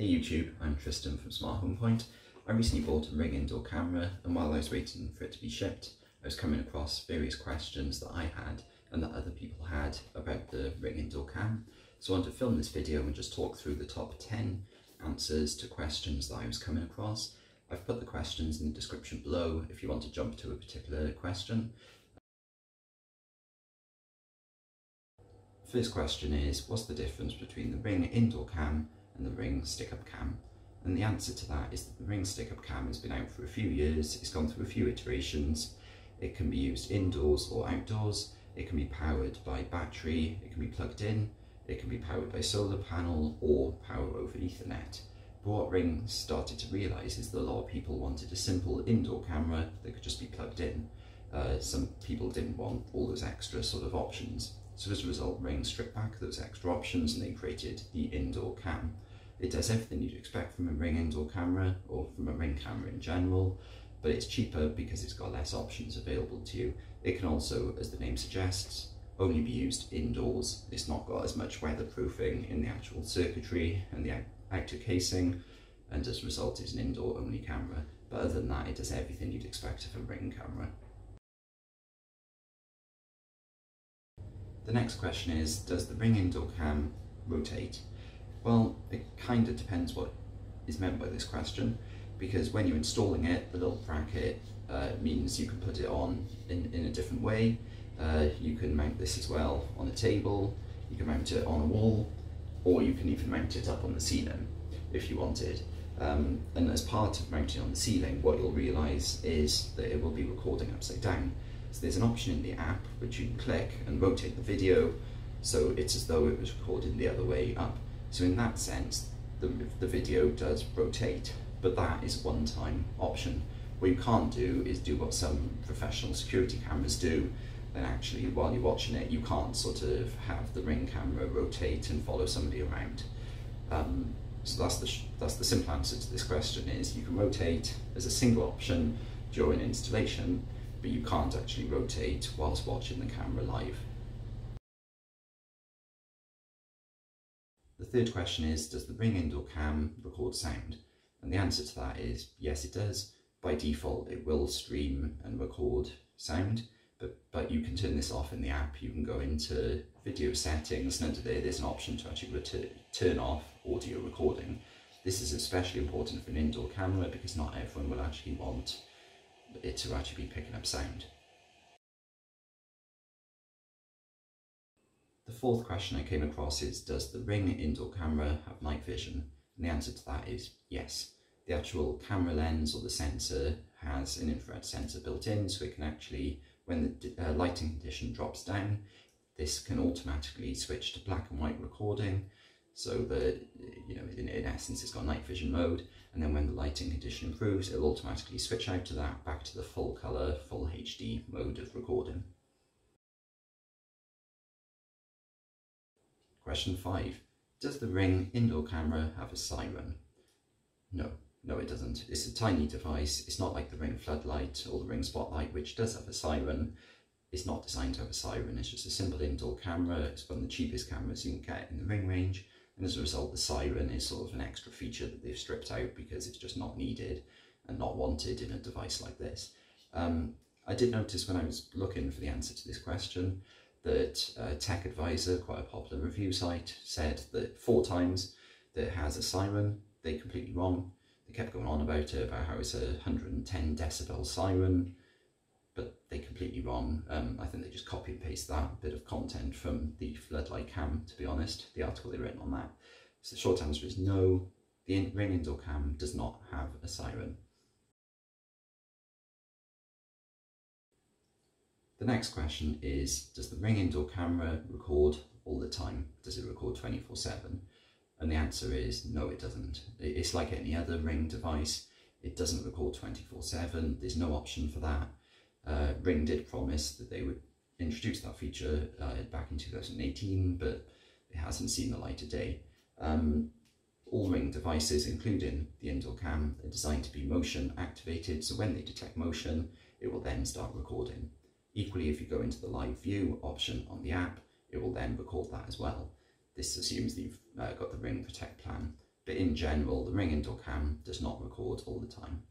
Hey YouTube, I'm Tristan from Smart Home Point. I recently bought a Ring indoor camera and while I was waiting for it to be shipped, I was coming across various questions that I had and that other people had about the Ring indoor cam. So I wanted to film this video and just talk through the top 10 answers to questions that I was coming across. I've put the questions in the description below if you want to jump to a particular question. First question is, what's the difference between the Ring indoor cam and the Ring stick-up cam? And the answer to that is that the Ring stick-up cam has been out for a few years, it's gone through a few iterations, it can be used indoors or outdoors, it can be powered by battery, it can be plugged in, it can be powered by solar panel or power over ethernet. But what Ring started to realise is that a lot of people wanted a simple indoor camera that could just be plugged in. Uh, some people didn't want all those extra sort of options. So as a result, Ring stripped back those extra options and they created the indoor cam. It does everything you'd expect from a Ring indoor camera or from a Ring camera in general, but it's cheaper because it's got less options available to you. It can also, as the name suggests, only be used indoors. It's not got as much weatherproofing in the actual circuitry and the outer casing, and as a result is an indoor only camera. But other than that, it does everything you'd expect of a Ring camera. The next question is, does the Ring indoor cam rotate? Well, it kind of depends what is meant by this question, because when you're installing it, the little bracket uh, means you can put it on in, in a different way. Uh, you can mount this as well on a table, you can mount it on a wall, or you can even mount it up on the ceiling if you wanted. Um, and as part of mounting on the ceiling, what you'll realise is that it will be recording upside down. So there's an option in the app which you can click and rotate the video so it's as though it was recorded the other way up. So in that sense, the, the video does rotate, but that is one-time option. What you can't do is do what some professional security cameras do, and actually while you're watching it, you can't sort of have the ring camera rotate and follow somebody around. Um, so that's the, that's the simple answer to this question is you can rotate as a single option during installation, but you can't actually rotate whilst watching the camera live. The third question is, does the Ring indoor cam record sound? And the answer to that is yes it does. By default it will stream and record sound, but, but you can turn this off in the app. You can go into video settings and under there there's an option to actually turn off audio recording. This is especially important for an indoor camera because not everyone will actually want it to actually be picking up sound. The fourth question I came across is, does the Ring indoor camera have night vision? And the answer to that is yes. The actual camera lens or the sensor has an infrared sensor built in, so it can actually, when the uh, lighting condition drops down, this can automatically switch to black and white recording, so that, you know, in, in essence, it's got night vision mode, and then when the lighting condition improves, it'll automatically switch out to that, back to the full color, full HD mode of recording. Question 5. Does the Ring indoor camera have a siren? No, no it doesn't. It's a tiny device. It's not like the Ring floodlight or the Ring spotlight, which does have a siren. It's not designed to have a siren. It's just a simple indoor camera. It's one of the cheapest cameras you can get in the Ring range. And as a result, the siren is sort of an extra feature that they've stripped out because it's just not needed and not wanted in a device like this. Um, I did notice when I was looking for the answer to this question that uh, Tech Advisor, quite a popular review site, said that four times that has a siren. They completely wrong. They kept going on about it, about how it's a 110 decibel siren, but they completely wrong. Um, I think they just copy and paste that bit of content from the Floodlight Cam, to be honest, the article they've written on that. So the short answer is no, the Ring Indoor Cam does not have a siren. The next question is, does the Ring indoor camera record all the time? Does it record 24-7? And the answer is no, it doesn't. It's like any other Ring device. It doesn't record 24-7. There's no option for that. Uh, Ring did promise that they would introduce that feature uh, back in 2018, but it hasn't seen the light of day. Um, all Ring devices, including the indoor cam, are designed to be motion activated, so when they detect motion, it will then start recording. Equally, if you go into the live view option on the app, it will then record that as well. This assumes that you've uh, got the Ring Protect plan but in general, the Ring indoor cam does not record all the time.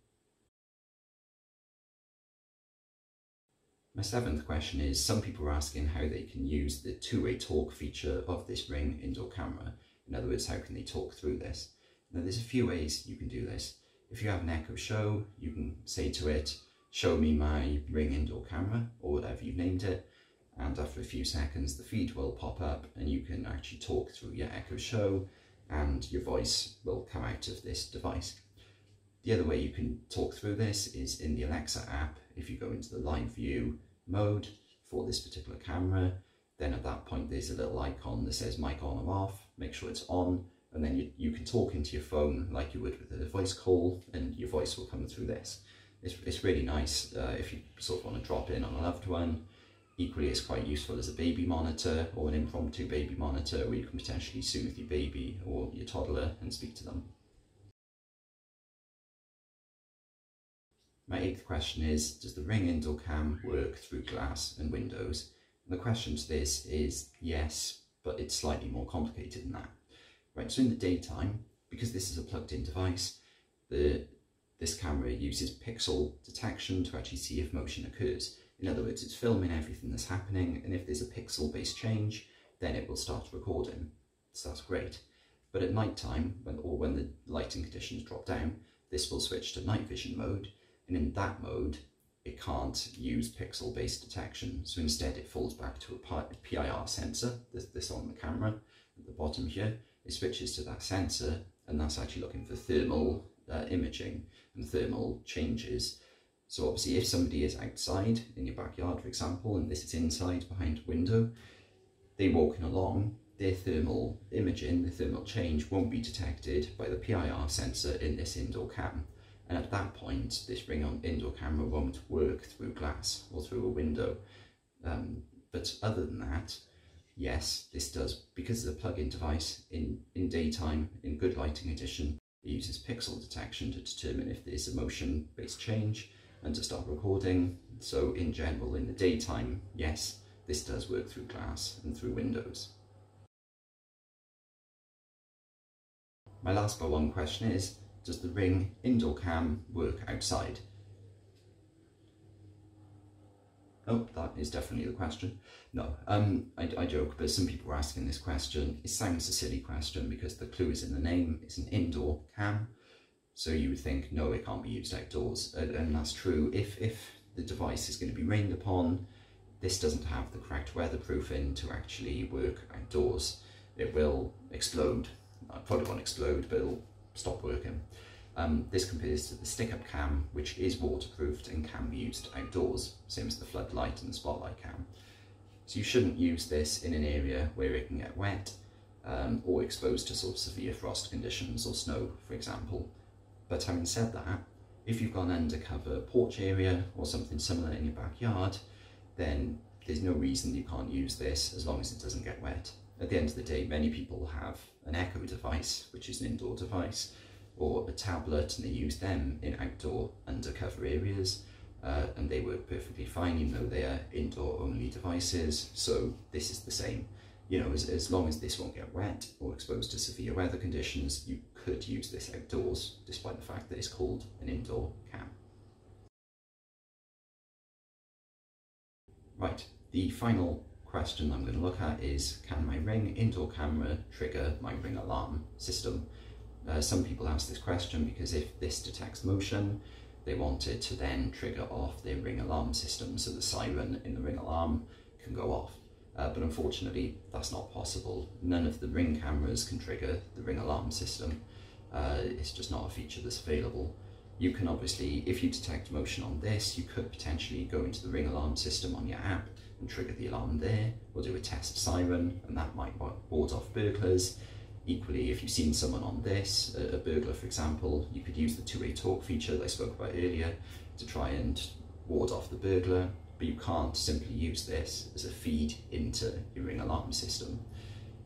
My seventh question is, some people are asking how they can use the two-way talk feature of this Ring indoor camera. In other words, how can they talk through this? Now there's a few ways you can do this. If you have an Echo Show, you can say to it, show me my Ring indoor camera, or whatever you've named it, and after a few seconds the feed will pop up and you can actually talk through your Echo Show and your voice will come out of this device. The other way you can talk through this is in the Alexa app. If you go into the live view mode for this particular camera, then at that point there's a little icon that says mic on or off, make sure it's on, and then you, you can talk into your phone like you would with a voice call and your voice will come through this. It's, it's really nice uh, if you sort of want to drop in on a loved one. Equally, it's quite useful as a baby monitor or an impromptu baby monitor where you can potentially soothe your baby or your toddler and speak to them. My eighth question is, does the Ring Indoor Cam work through glass and windows? And the question to this is yes, but it's slightly more complicated than that. Right, so in the daytime, because this is a plugged in device, the this camera uses pixel detection to actually see if motion occurs. In other words, it's filming everything that's happening, and if there's a pixel-based change, then it will start recording. So that's great. But at night time, when, or when the lighting conditions drop down, this will switch to night vision mode, and in that mode, it can't use pixel-based detection. So instead it falls back to a PIR sensor, this, this on the camera at the bottom here. It switches to that sensor, and that's actually looking for thermal uh, imaging and thermal changes. So obviously if somebody is outside in your backyard, for example, and this is inside behind a window, they walking along, their thermal imaging, the thermal change won't be detected by the PIR sensor in this indoor cam. And at that point, this ring on indoor camera won't work through glass or through a window. Um, but other than that, yes, this does, because it's a plug-in device in, in daytime, in good lighting condition, it uses pixel detection to determine if there's a motion-based change and to start recording. So in general, in the daytime, yes, this does work through glass and through windows. My last but one question is, does the Ring indoor cam work outside? Oh, that is definitely the question. No, um, I, I, joke, but some people are asking this question. It sounds a silly question because the clue is in the name. It's an indoor cam. So you would think, no, it can't be used outdoors. And, and that's true. If, if the device is going to be rained upon, this doesn't have the correct weatherproofing to actually work outdoors. It will explode. I probably won't explode, but it'll stop working. Um, this compares to the stick-up cam, which is waterproofed and can be used outdoors, same as the floodlight and the spotlight cam. So you shouldn't use this in an area where it can get wet um, or exposed to sort of severe frost conditions or snow, for example. But having said that, if you've got an undercover porch area or something similar in your backyard, then there's no reason you can't use this as long as it doesn't get wet. At the end of the day, many people have an Echo device, which is an indoor device, or a tablet and they use them in outdoor undercover areas uh, and they work perfectly fine even though they are indoor only devices. So this is the same. You know as, as long as this won't get wet or exposed to severe weather conditions you could use this outdoors despite the fact that it's called an indoor cam. Right the final question I'm going to look at is can my ring indoor camera trigger my ring alarm system uh, some people ask this question because if this detects motion, they want it to then trigger off their ring alarm system so the siren in the ring alarm can go off. Uh, but unfortunately, that's not possible. None of the ring cameras can trigger the ring alarm system. Uh, it's just not a feature that's available. You can obviously, if you detect motion on this, you could potentially go into the ring alarm system on your app and trigger the alarm there, or do a test siren, and that might ward off burglars. Equally, if you've seen someone on this, a, burglar for example, you could use the two-way talk feature that I spoke about earlier to try and ward off the burglar, but you can't simply use this as a feed into your ring alarm system.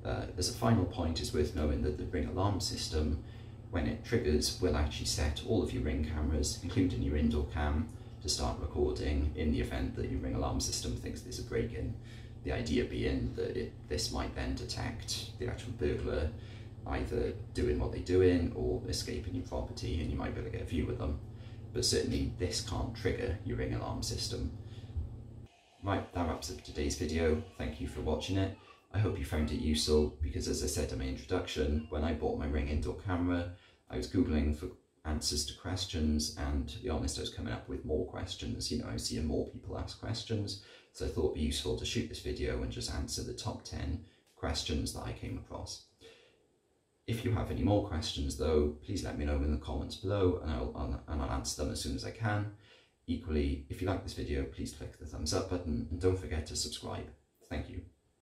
Uh, as a final point, it's worth knowing that the ring alarm system, when it triggers, will actually set all of your ring cameras, including your indoor cam, to start recording in the event that your ring alarm system thinks there's a break-in. The idea being that it, this might then detect the actual burglar either doing what they're doing or escaping your property and you might be able to get a view of them. But certainly this can't trigger your ring alarm system. Right, that wraps up today's video. Thank you for watching it. I hope you found it useful because as I said in my introduction, when I bought my Ring indoor camera, I was Googling for answers to questions and to be honest, I was coming up with more questions. You know, I was seeing more people ask questions. So I thought it'd be useful to shoot this video and just answer the top 10 questions that I came across. If you have any more questions though, please let me know in the comments below and I'll, I'll, and I'll answer them as soon as I can. Equally, if you like this video, please click the thumbs up button and don't forget to subscribe. Thank you.